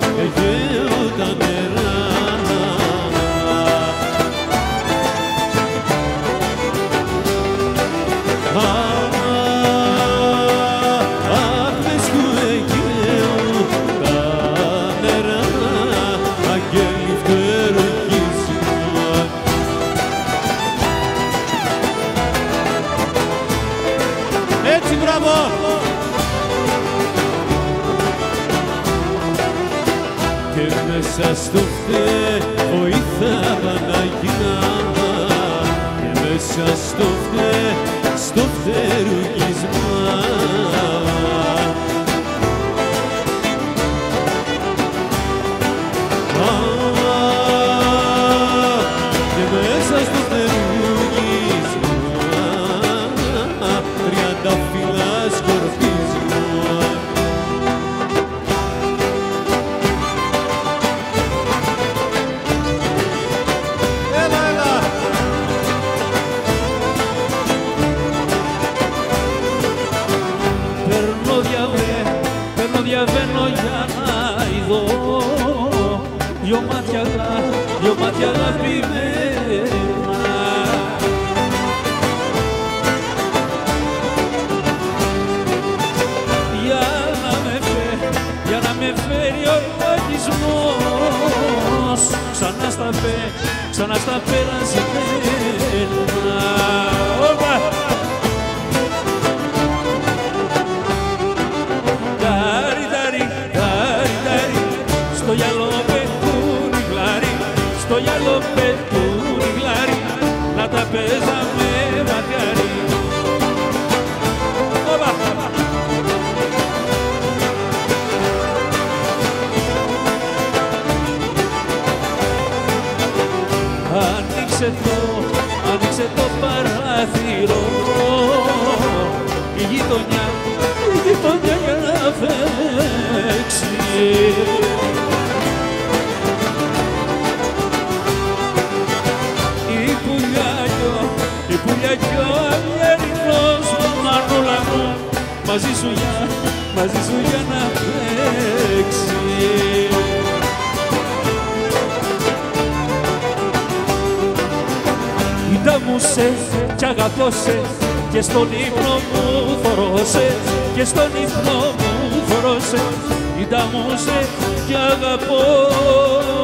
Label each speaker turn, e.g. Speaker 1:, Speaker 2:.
Speaker 1: Beijinho μέσα στο φταίχο η Παναγιά και μέσα στο φταί, στο φτερουγίσμα
Speaker 2: δυο μάτια, αγα- δυο μάτια αγαπημένα για να με φέρει, για να με φέρει ο λογισμός ξανά στα πέ, ξανά στα περασμένα. Στο γυαλό πετούνι γλάρι, να τα παίζαμε μακάρι. Όπα! Άνοιξε το, άνοιξε το παράθυρο η γειτονιά, η γειτονιά για να φέξει. Μαζί σου για, μαζί σου για να παίξει. Είδα μου σε κι αγαπώ σε και στον ύπνο μου θωρώ και στον ύπνο μου θωρώ σε Είδα μου σε κι αγαπώ